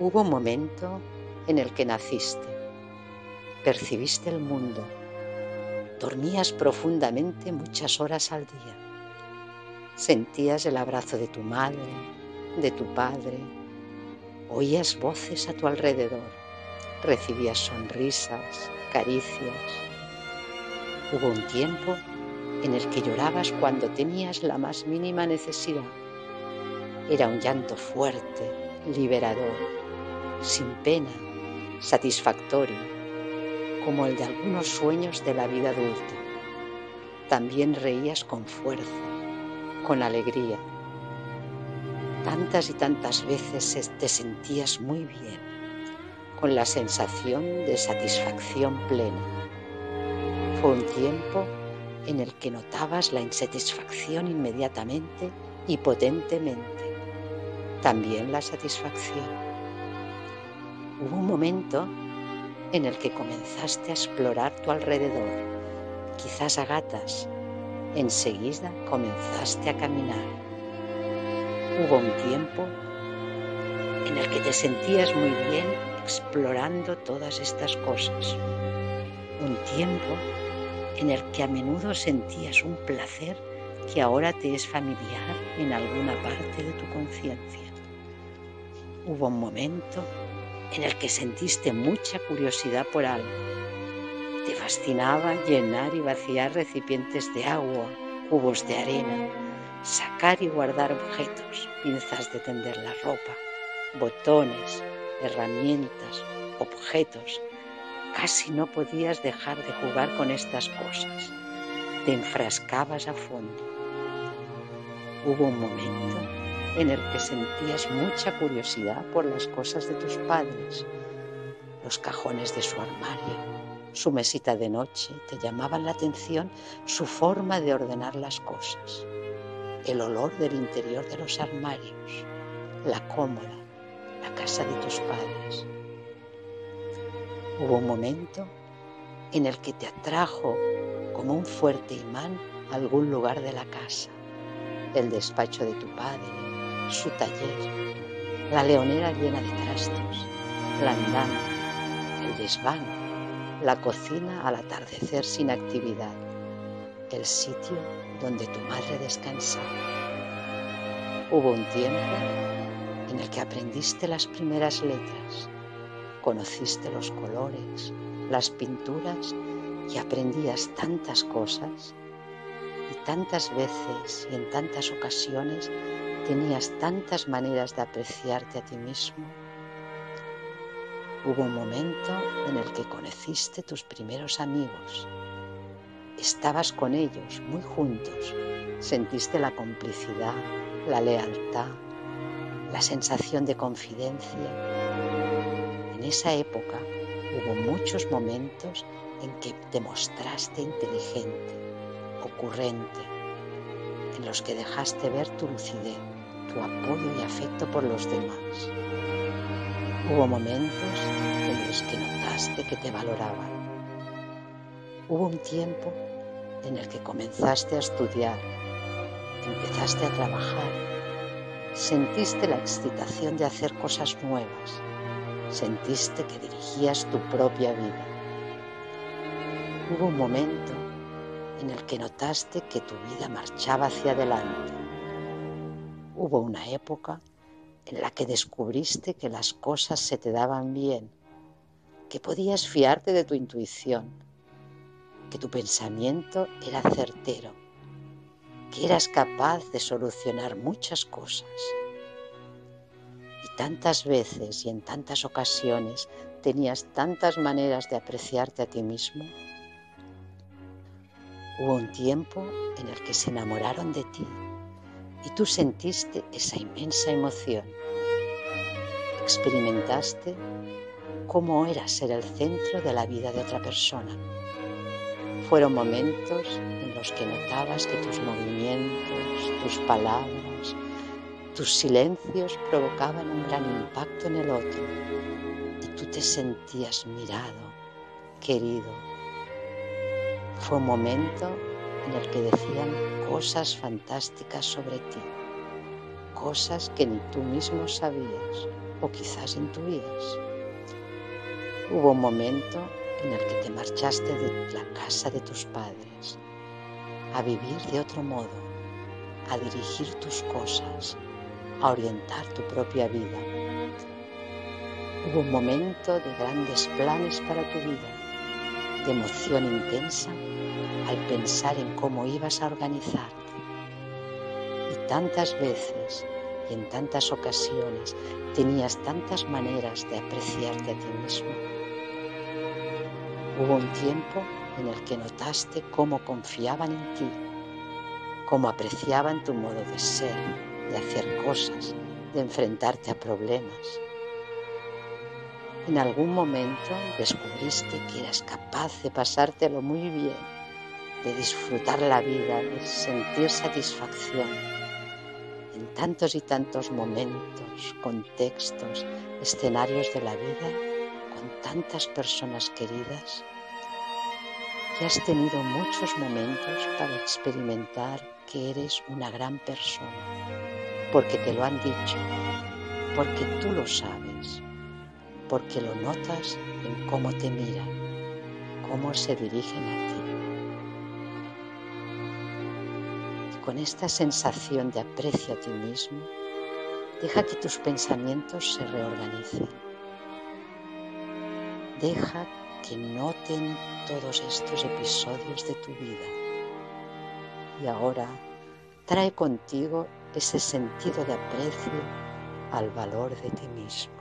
Hubo un momento en el que naciste, percibiste el mundo, dormías profundamente muchas horas al día, sentías el abrazo de tu madre, de tu padre, oías voces a tu alrededor, recibías sonrisas, caricias. Hubo un tiempo en el que llorabas cuando tenías la más mínima necesidad. Era un llanto fuerte, liberador, sin pena, satisfactorio, como el de algunos sueños de la vida adulta. También reías con fuerza, con alegría. Tantas y tantas veces te sentías muy bien, con la sensación de satisfacción plena. Fue un tiempo en el que notabas la insatisfacción inmediatamente y potentemente, también la satisfacción Hubo un momento en el que comenzaste a explorar tu alrededor, quizás a gatas. Enseguida comenzaste a caminar. Hubo un tiempo en el que te sentías muy bien explorando todas estas cosas. Un tiempo en el que a menudo sentías un placer que ahora te es familiar en alguna parte de tu conciencia. Hubo un momento en el que sentiste mucha curiosidad por algo. Te fascinaba llenar y vaciar recipientes de agua, cubos de arena, sacar y guardar objetos, pinzas de tender la ropa, botones, herramientas, objetos. Casi no podías dejar de jugar con estas cosas. Te enfrascabas a fondo. Hubo un momento en el que sentías mucha curiosidad por las cosas de tus padres, los cajones de su armario, su mesita de noche, te llamaban la atención su forma de ordenar las cosas, el olor del interior de los armarios, la cómoda, la casa de tus padres. Hubo un momento en el que te atrajo como un fuerte imán algún lugar de la casa, el despacho de tu padre, su taller, la leonera llena de trastos, la andana, el desván, la cocina al atardecer sin actividad, el sitio donde tu madre descansaba. Hubo un tiempo en el que aprendiste las primeras letras, conociste los colores, las pinturas y aprendías tantas cosas y tantas veces y en tantas ocasiones tenías tantas maneras de apreciarte a ti mismo. Hubo un momento en el que conociste tus primeros amigos. Estabas con ellos muy juntos. Sentiste la complicidad, la lealtad, la sensación de confidencia. En esa época hubo muchos momentos en que te mostraste inteligente, ocurrente, en los que dejaste ver tu lucidez tu apoyo y afecto por los demás. Hubo momentos en los que notaste que te valoraban. Hubo un tiempo en el que comenzaste a estudiar, empezaste a trabajar, sentiste la excitación de hacer cosas nuevas, sentiste que dirigías tu propia vida. Hubo un momento en el que notaste que tu vida marchaba hacia adelante Hubo una época en la que descubriste que las cosas se te daban bien, que podías fiarte de tu intuición, que tu pensamiento era certero, que eras capaz de solucionar muchas cosas. Y tantas veces y en tantas ocasiones tenías tantas maneras de apreciarte a ti mismo. Hubo un tiempo en el que se enamoraron de ti y tú sentiste esa inmensa emoción. Experimentaste cómo era ser el centro de la vida de otra persona. Fueron momentos en los que notabas que tus movimientos, tus palabras, tus silencios provocaban un gran impacto en el otro y tú te sentías mirado, querido. Fue un momento en el que decían cosas fantásticas sobre ti, cosas que ni tú mismo sabías. o quizás intuías. Hubo un momento en el que te marchaste de la casa de tus padres a vivir de otro modo, a dirigir tus cosas, a orientar tu propia vida. Hubo un momento de grandes planes para tu vida, emoción intensa al pensar en cómo ibas a organizarte. Y tantas veces y en tantas ocasiones tenías tantas maneras de apreciarte a ti mismo. Hubo un tiempo en el que notaste cómo confiaban en ti, cómo apreciaban tu modo de ser, de hacer cosas, de enfrentarte a problemas. En algún momento descubriste que eras capaz de pasártelo muy bien, de disfrutar la vida, de sentir satisfacción en tantos y tantos momentos, contextos, escenarios de la vida, con tantas personas queridas. Y has tenido muchos momentos para experimentar que eres una gran persona, porque te lo han dicho, porque tú lo sabes porque lo notas en cómo te miran, cómo se dirigen a ti. Y con esta sensación de aprecio a ti mismo, deja que tus pensamientos se reorganicen. Deja que noten todos estos episodios de tu vida. Y ahora trae contigo ese sentido de aprecio al valor de ti mismo.